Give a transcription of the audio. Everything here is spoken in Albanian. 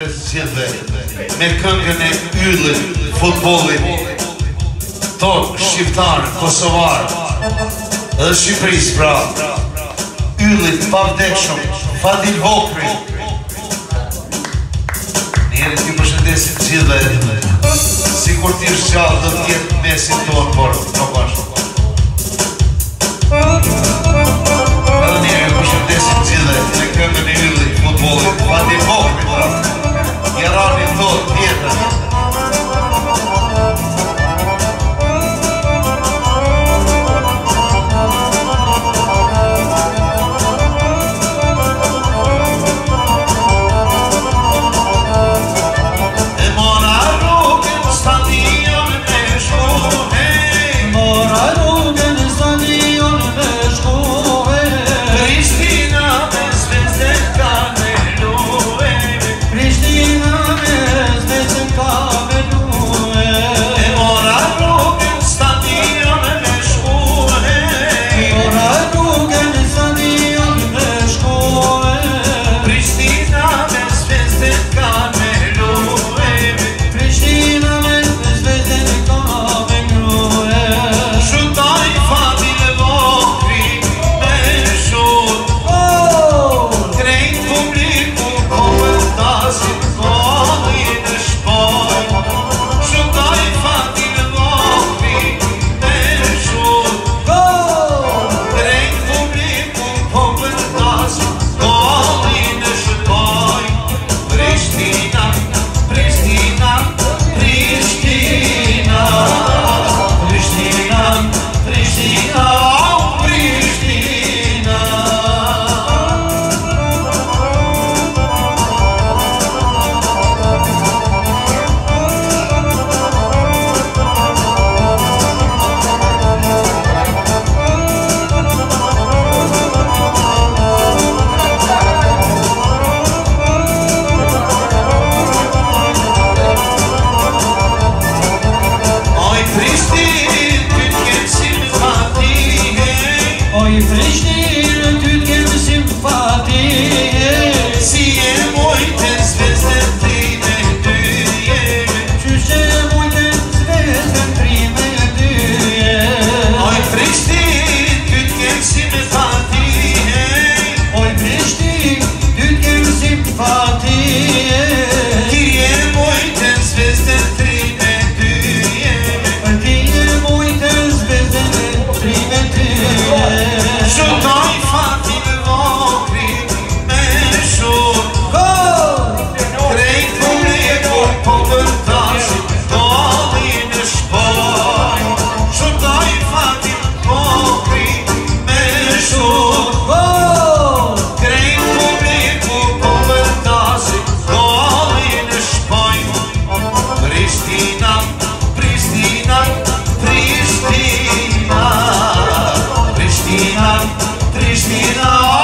Me këngën e yllën futbolin Ton shqiptarë, kosovarë Edhe shqipërisë pra Yllit, pavdekshëm, Fadil vokri Njerë t'i përshëndesit cilë Si kur t'i është qalë dhe t'jetë mesin t'o në borë Në bashkë Edhe njerë t'i përshëndesit cilë Me këngën e yllit futbolin, Fadil vokri Hierónimo Τρισμηνά